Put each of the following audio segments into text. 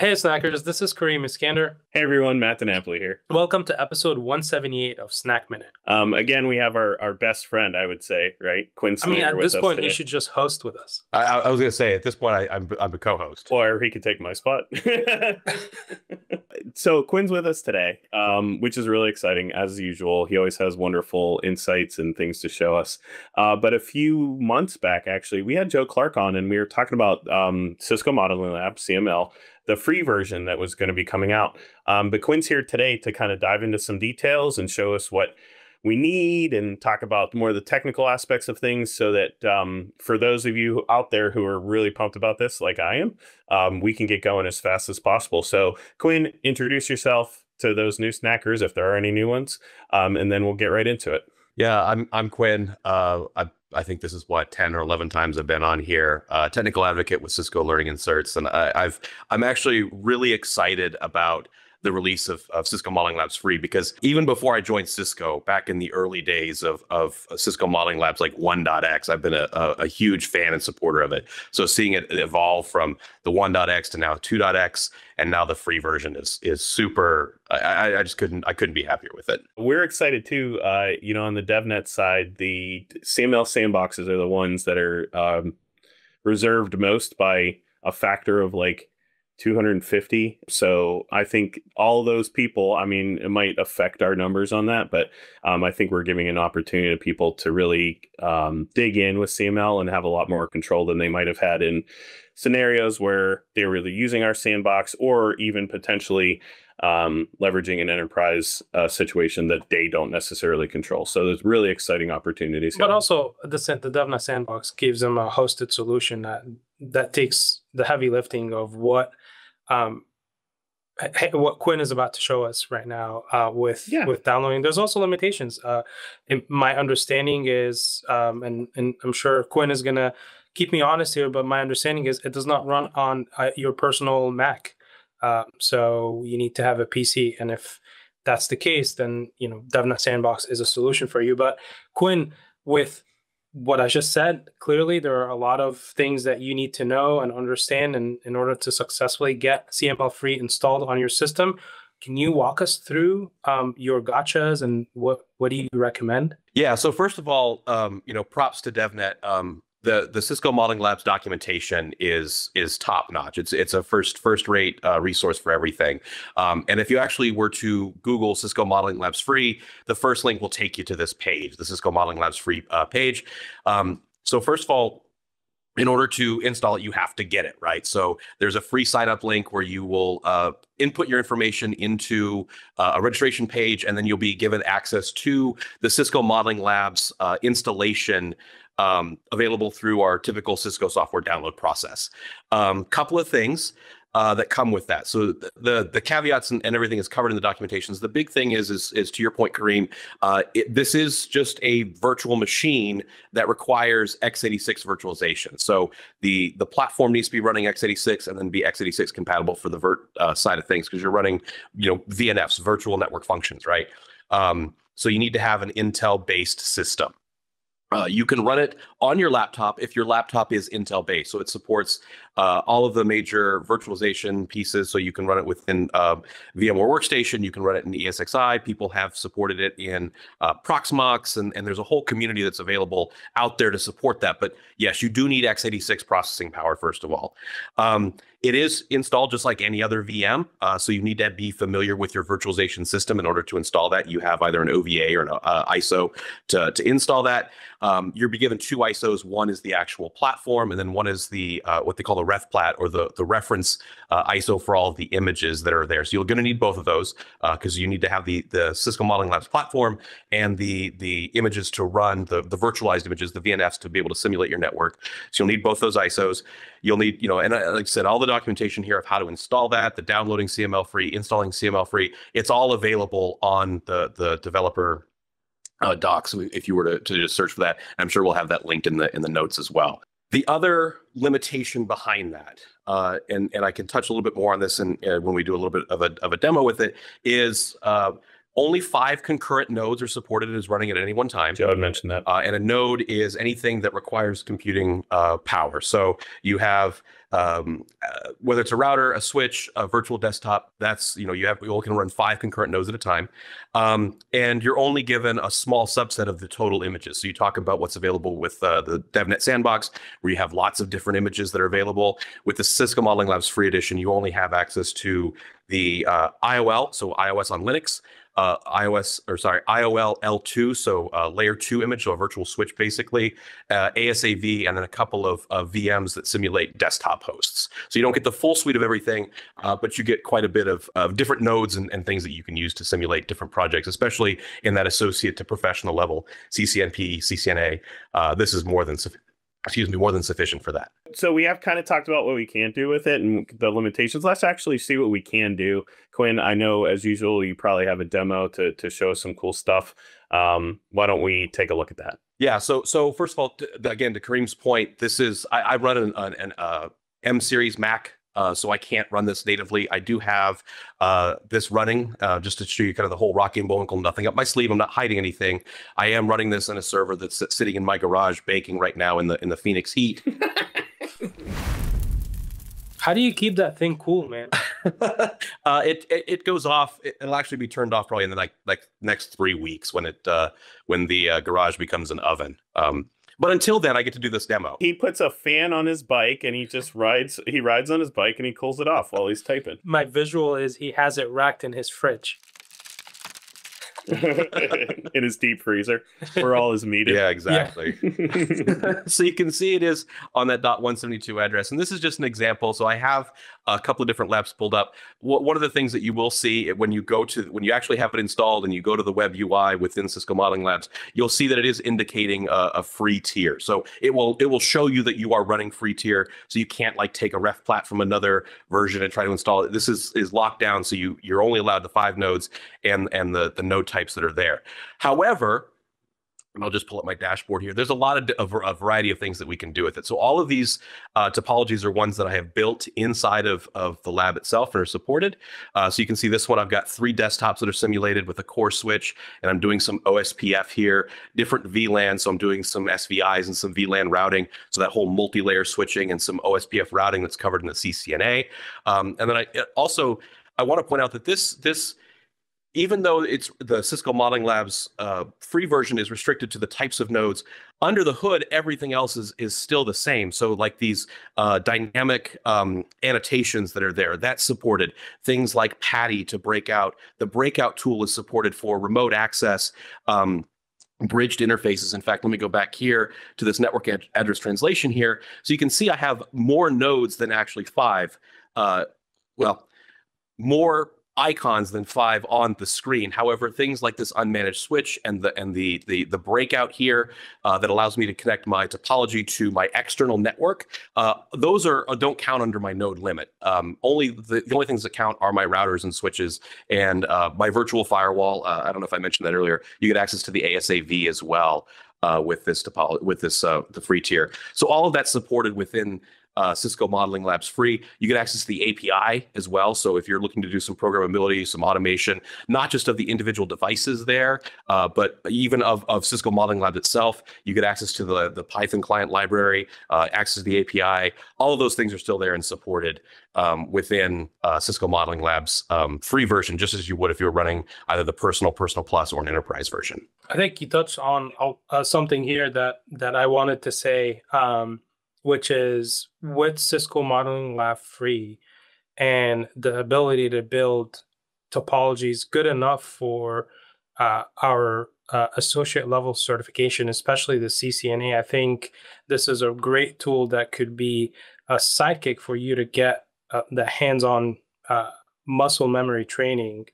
Hey, Snackers, this is Kareem Iskander. Hey everyone, Matt DiNapoli here. Welcome to episode 178 of Snack Minute. Um, again, we have our, our best friend, I would say, right? Quinn I mean, Snyder at with this us point, today. you should just host with us. I, I I was gonna say at this point I, I'm I'm a co-host. Or he could take my spot. so Quinn's with us today, um, which is really exciting as usual. He always has wonderful insights and things to show us. Uh, but a few months back, actually, we had Joe Clark on, and we were talking about um, Cisco Modeling Lab (CML), the free version that was going to be coming out. Um, but Quinn's here today to kind of dive into some details and show us what we need and talk about more of the technical aspects of things so that um, for those of you out there who are really pumped about this like i am um, we can get going as fast as possible so quinn introduce yourself to those new snackers if there are any new ones um, and then we'll get right into it Yeah, I'm I'm Quinn. Uh, I I think this is what ten or eleven times I've been on here. Uh, technical advocate with Cisco Learning and Certs, and I, I've I'm actually really excited about the release of, of Cisco Modeling Labs free because even before I joined Cisco back in the early days of, of Cisco Modeling Labs like 1.x, I've been a, a, a huge fan and supporter of it. So seeing it evolve from the 1.x to now 2.x and now the free version is is super I, I- just couldn't I couldn't be happier with it. we're excited too uh, you know on the devnet side the cml sandboxes are the ones that are um, reserved most by a factor of like 250 so i think all those people i mean it might affect our numbers on that but um, i think we're giving an opportunity to people to really um, dig in with cml and have a lot more control than they might have had in scenarios where they were either using our sandbox or even potentially um, leveraging an enterprise uh, situation that they don't necessarily control. So there's really exciting opportunities. But also, the, the DevNet Sandbox gives them a hosted solution that that takes the heavy lifting of what um, what Quinn is about to show us right now uh, with Yeah. with downloading. There's also limitations. Uh, in- my understanding is, um, and and I'm sure Quinn is gonna keep me honest here, but my understanding is it does not run on uh, your personal Mac. Uh, so you need to have a PC, and if that's the case, then you know DevNet Sandbox is a solution for you. But Quinn, with what I just said, clearly there are a lot of things that you need to know and understand in, in order to successfully get CML free installed on your system. Can you walk us through um, your gotchas and what what do you recommend? Yeah. So first of all, um, you know, props to DevNet. Um, the the Cisco Modeling Labs documentation is is top notch. It's it's a first first rate uh, resource for everything. Um, and if you actually were to Google Cisco Modeling Labs free, the first link will take you to this page, the Cisco Modeling Labs free uh, page. Um, so first of all, in order to install it, you have to get it right. So there's a free sign up link where you will uh, input your information into uh, a registration page, and then you'll be given access to the Cisco Modeling Labs uh, installation um, available through our typical Cisco software download process. Um, couple of things. Uh, that come with that. So the the, caveats and, and everything is covered in the documentations. The big thing is is, is to your point, Kareem. Uh, it, this is just a virtual machine that requires x86 virtualization. So the the platform needs to be running x86 and then be x86 compatible for the vert uh, side of things because you're running you know VNFs, virtual network functions, right? Um, so you need to have an Intel based system. Uh, you can run it on your laptop if your laptop is Intel based. So it supports uh, all of the major virtualization pieces. So you can run it within uh, VMware Workstation. You can run it in ESXi. People have supported it in uh, Proxmox, and, and there's a whole community that's available out there to support that. But yes, you do need x86 processing power, first of all. Um, it is installed just like any other VM. Uh, so you need to be familiar with your virtualization system in order to install that. You have either an OVA or an uh, ISO to, to install that. Um, you'll be given two ISOs. One is the actual platform, and then one is the uh, what they call the ref plat or the the reference uh, ISO for all of the images that are there. So you're going to need both of those because you need to have the the Cisco Modeling Labs platform and the the images to run the the virtualized images, the VNFs to be able to simulate your network. So you'll need both those ISOs. You'll need, you know, and uh, like I said, all the documentation here of how to install that, the downloading CML free, installing CML free, it's all available on the the developer uh, docs. If you were to, to just search for that, I'm sure we'll have that linked in the in the notes as well. The other limitation behind that, uh, and and I can touch a little bit more on this, and uh, when we do a little bit of a of a demo with it, is uh, only five concurrent nodes are supported is running at any one time. Joe had mentioned that. Uh, and a node is anything that requires computing uh, power. So you have um, uh, whether it's a router, a switch, a virtual desktop. That's you know you have you can run five concurrent nodes at a time, um, and you're only given a small subset of the total images. So you talk about what's available with uh, the DevNet Sandbox, where you have lots of different images that are available. With the Cisco Modeling Labs Free Edition, you only have access to the uh, IOL, so IOS on Linux, uh, IOS or sorry IOL L2, so uh, layer two image, so a virtual switch basically, uh, ASAV, and then a couple of VMs that simulate desktop hosts. So you don't get the full suite of everything, uh, but you get quite a bit of, of different nodes and, and, things that you can use to simulate different projects, especially in that associate to professional level, CCNP, CCNA. Uh, this is more than sufficient excuse me, more than sufficient for that. So we have kind of talked about what we can't do with it and the limitations. Let's actually see what we can do. Quinn, I know as usual you probably have a demo to to show us some cool stuff. Um, why don't we take a look at that? Yeah. So so first of all, again to Kareem's point, this is I, I run an, an, an uh, M series Mac uh, so I can't run this natively. I do have uh, this running uh, just to show you kind of the whole Rocky and Bullwinkle, nothing up my sleeve. I'm not hiding anything. I am running this in a server that's sitting in my garage baking right now in the in the Phoenix heat. How do you keep that thing cool, man? uh, it, it, it goes off. It, will actually be turned off probably in the like like next three weeks when it uh, when the uh, garage becomes an oven. Um, but until then, I get to do this demo. He puts a fan on his bike and he just rides. He rides on his bike and he cools it off while he's typing. My visual is he has it racked in his fridge. in his deep freezer where all his meat is. Yeah, exactly. Yeah. so you can see it is on that .172 address. And this is just an example. So I have a couple of different labs pulled up. One of the things that you will see when you go to when you actually have it installed and you go to the web UI within Cisco Modeling Labs, you'll see that it is indicating a, a free tier. So it will it will show you that you are running free tier. So you can't like take a ref plat from another version and try to install it. This is is locked down. So you you're only allowed the five nodes and and the the node types that are there. However, and I'll just pull up my dashboard here. There's a lot of a variety of things that we can do with it. So all of these uh, topologies are ones that I have built inside of, of the lab itself and are supported. Uh, so you can see this one, I've got three desktops that are simulated with a core switch, and I'm doing some OSPF here, different VLAN. So I'm doing some SVIs and some VLAN routing. So that whole multi-layer switching and some OSPF routing that's covered in the CCNA. Um, and then I also, I want to point out that this, this, even though it's the Cisco Modeling Labs uh, free version is restricted to the types of nodes, under the hood, everything else is is still the same. So, like these uh, dynamic um, annotations that are there, that's supported. Things like PATty to break out. The breakout tool is supported for remote access. Um, bridged interfaces. In fact, let me go back here to this network ad- address translation here. So you can see I have more nodes than actually five. Uh, well, more icons than five on the screen. However, things like this unmanaged switch and the and the the, the breakout here uh, that allows me to connect my topology to my external network, uh, those are uh, don't count under my node limit. Um, only the, the only things that count are my routers and switches and uh, my virtual firewall. Uh, I don't know if I mentioned that earlier. You get access to the ASAV as well. Uh, with this topology, with this the free tier, so all of that's supported within uh, Cisco Modeling Labs free. You get access to the API as well. So if you're looking to do some programmability, some automation, not just of the individual devices there, uh, but even of, of Cisco Modeling Labs itself, you get access to the, the Python client library, uh, access to the API. All of those things are still there and supported um, within uh, Cisco Modeling Labs um, free version, just as you would if you were running either the personal, personal plus, or an enterprise version. I think you touched on uh, something here that that I wanted to say. Um, which is with Cisco Modeling Lab free and the ability to build topologies good enough for uh, our uh, associate level certification, especially the CCNA. I think this is a great tool that could be a sidekick for you to get uh, the hands on uh, muscle memory training.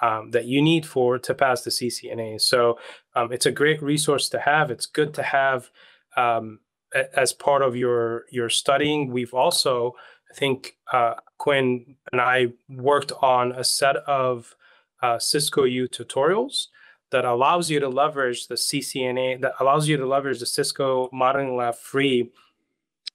Um, that you need for to pass the CCNA. So um, it's a great resource to have. It's good to have um, as part of your your studying, we've also, I think, uh, Quinn and I worked on a set of uh, Cisco U tutorials that allows you to leverage the CCNA, that allows you to leverage the Cisco Modeling Lab free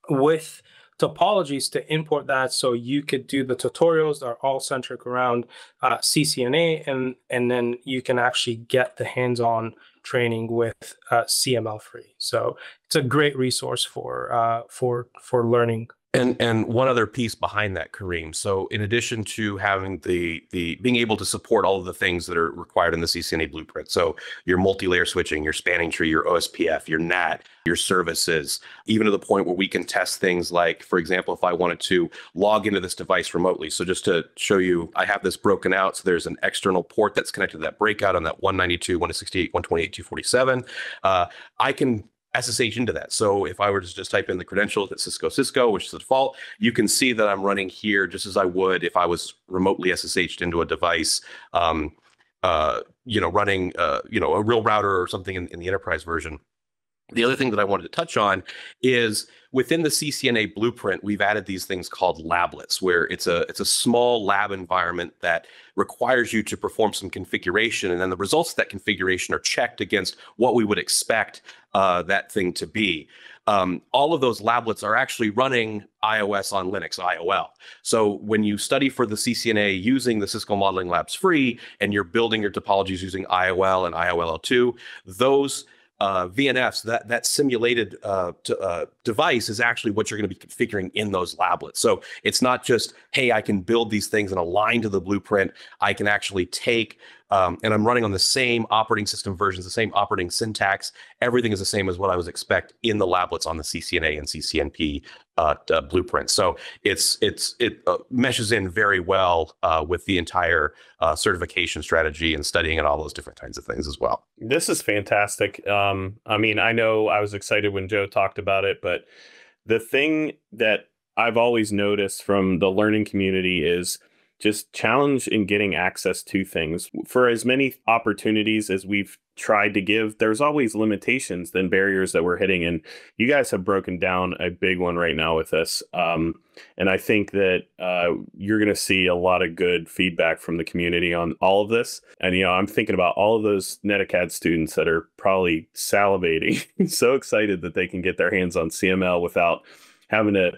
with topologies to import that. So you could do the tutorials that are all centric around uh, CCNA and and then you can actually get the hands-on training with uh, CML free. So it's a great resource for uh, for for learning and and one other piece behind that, Kareem. So in addition to having the the being able to support all of the things that are required in the CCNA blueprint, so your multi-layer switching, your spanning tree, your OSPF, your NAT, your services, even to the point where we can test things like, for example, if I wanted to log into this device remotely. So just to show you, I have this broken out. So there's an external port that's connected to that breakout on that 192, 168, 128, 247. Uh, I can SSH into that. So if I were to just type in the credentials at Cisco Cisco, which is the default, you can see that I'm running here just as I would if I was remotely SSH'd into a device. Um, uh, you know, running uh, you know a real router or something in, in the enterprise version. The other thing that I wanted to touch on is within the CCNA blueprint, we've added these things called lablets, where it's a it's a small lab environment that requires you to perform some configuration, and then the results of that configuration are checked against what we would expect uh, that thing to be. Um, all of those lablets are actually running IOS on Linux, IOL. So when you study for the CCNA using the Cisco Modeling Labs free, and you're building your topologies using IOL and IOL2, those uh, VNFs, that that simulated uh, to, uh, device is actually what you're going to be configuring in those lablets. So it's not just, hey, I can build these things and align to the blueprint. I can actually take, um, and I'm running on the same operating system versions, the same operating syntax. Everything is the same as what I was expect in the lablets on the CCNA and CCNP uh, uh, blueprint. So it's it's it uh, meshes in very well uh, with the entire uh, certification strategy and studying and all those different kinds of things as well. This is fantastic. Um, I mean, I know I was excited when Joe talked about it, but the thing that I've always noticed from the learning community is just challenge in getting access to things. For as many opportunities as we've tried to give, there's always limitations and barriers that we're hitting. And you guys have broken down a big one right now with us. Um, and I think that uh, you're going to see a lot of good feedback from the community on all of this. And, you know, I'm thinking about all of those NetAcad students that are probably salivating, so excited that they can get their hands on CML without having to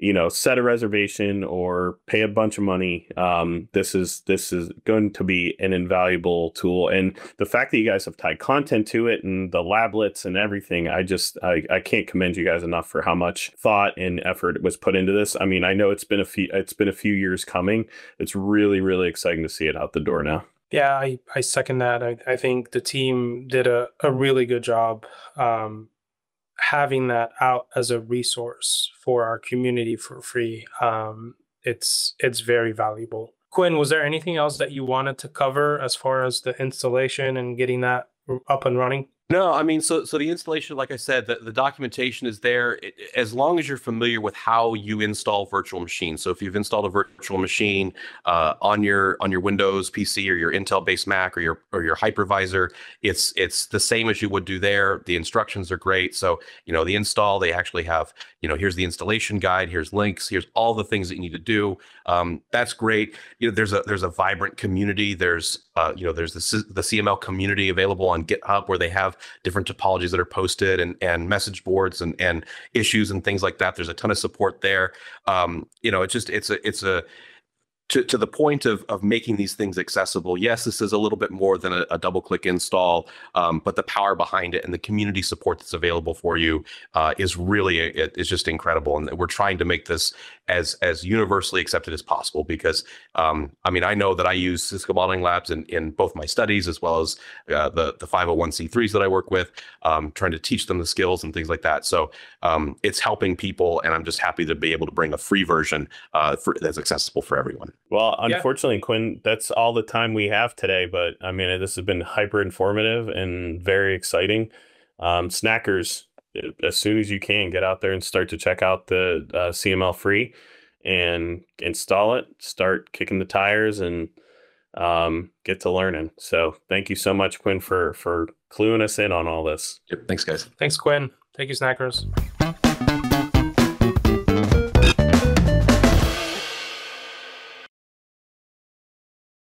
you know set a reservation or pay a bunch of money um, this is this is going to be an invaluable tool. And the fact that you guys have tied content to it and the lablets and everything i just i, I can't commend you guys enough for how much thought and effort was put into this. I mean i know it's been a few it's been a few years coming. It's really really exciting to see it out the door now. Yeah i, I second that. I, I think the team did a, a really good job um, having that out as a resource for our community for free um, it's it's very valuable. Quinn was there anything else that you wanted to cover as far as the installation and getting that up and running no, I mean, so so the installation, like I said, the, the documentation is there it, as long as you're familiar with how you install virtual machines. So if you've installed a virtual machine uh, on your on your Windows PC or your Intel-based Mac or your or your hypervisor, it's it's the same as you would do there. The instructions are great. So you know the install, they actually have you know here's the installation guide, here's links, here's all the things that you need to do. Um, that's great. You know, there's a there's a vibrant community. There's uh, you know there's the the CML community available on GitHub where they have different topologies that are posted and and message boards and and issues and things like that. There's a ton of support there. Um, you know, it's just it's a it's a to, to the point of, of making these things accessible, yes, this is a little bit more than a, a double click install, um, but the power behind it and the community support that's available for you uh, is really it, it's just incredible. And we're trying to make this as as universally accepted as possible because um, I mean I know that I use Cisco Modeling Labs in, in both my studies as well as uh, the the 501c3s that I work with, um, trying to teach them the skills and things like that. So um, it's helping people, and I'm just happy to be able to bring a free version uh, for, that's accessible for everyone. Well, unfortunately, yeah. Quinn, that's all the time we have today. But I mean, this has been hyper informative and very exciting. Um, snackers, as soon as you can, get out there and start to check out the uh, CML free and install it. Start kicking the tires and um, get to learning. So, thank you so much, Quinn, for for cluing us in on all this. Yep. Thanks, guys. Thanks, Quinn. Thank you, snackers.